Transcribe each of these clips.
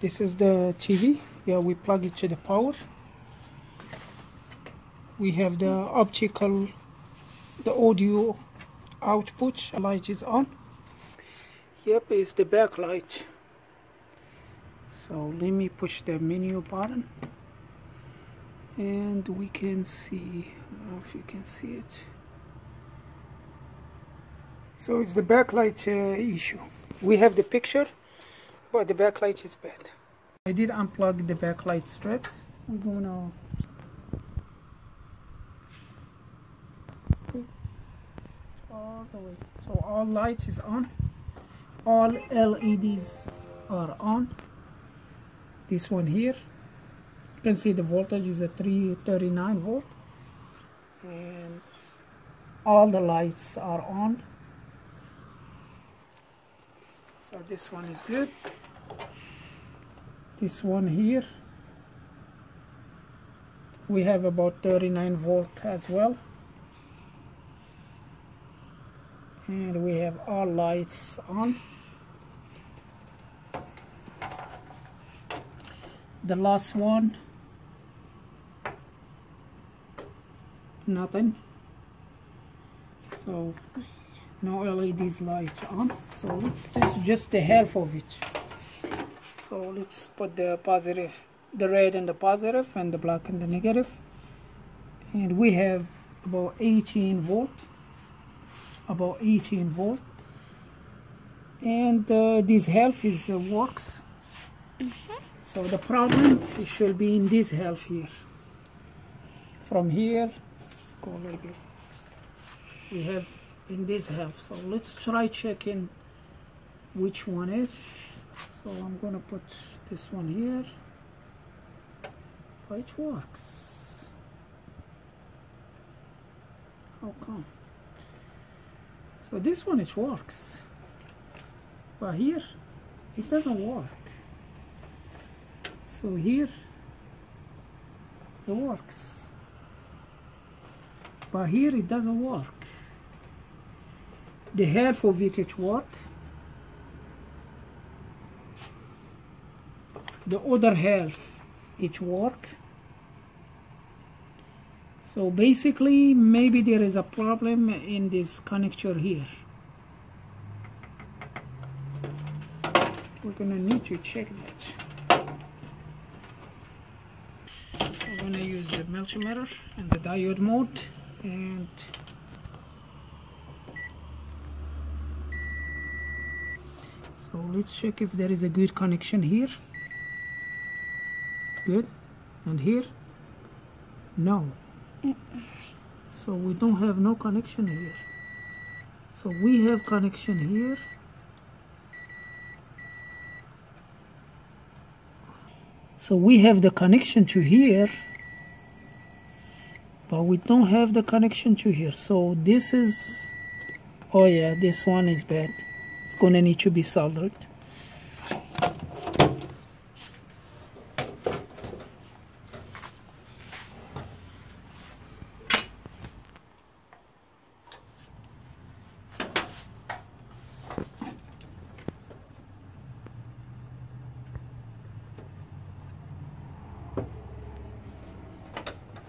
this is the TV yeah we plug it to the power. We have the optical the audio output light is on. Yep is the backlight. So let me push the menu button. And we can see if you can see it. So it's the backlight uh, issue. We have the picture the backlight is bad. I did unplug the backlight strips. We're gonna all the way. So all lights is on. All LEDs are on. This one here. You can see the voltage is at 339 volt. And all the lights are on. So this one is good this one here. We have about 39 volt as well. And we have all lights on. The last one. Nothing. So no LEDs lights on. So let's test just the half of it so let's put the positive the red and the positive and the black and the negative. And we have about 18 volt about 18 volt. And uh, this half is uh, works. Mm -hmm. so the problem it should be in this half here. From here go a little bit. We have in this half. So let's try checking which one is so I'm gonna put this one here. But it works? How come? So this one it works. But here it doesn't work. So here it works. But here it doesn't work. The half of it it work the other half it work. So basically maybe there is a problem in this connector here. We're gonna need to check that. So I'm gonna use the multimeter and the diode mode and so let's check if there is a good connection here good? And here? No. So we don't have no connection here. So we have connection here. So we have the connection to here but we don't have the connection to here. So this is oh yeah this one is bad. It's gonna need to be soldered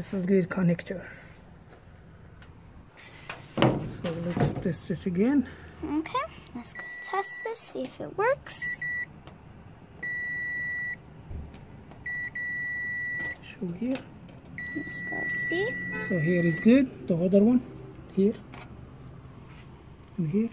this is the connector. So let's test it again. Okay, let's go test this, see if it works. show here. Let's go see. so here is good the other one here. And here